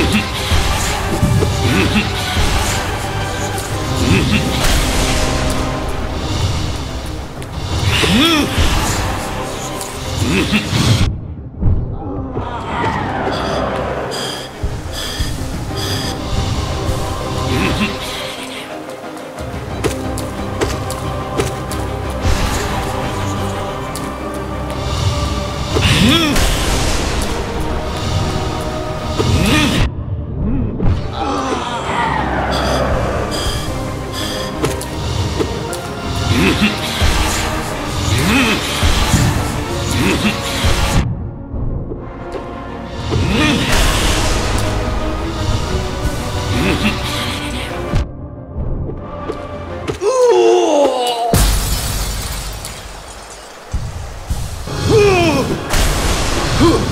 定义。Huh!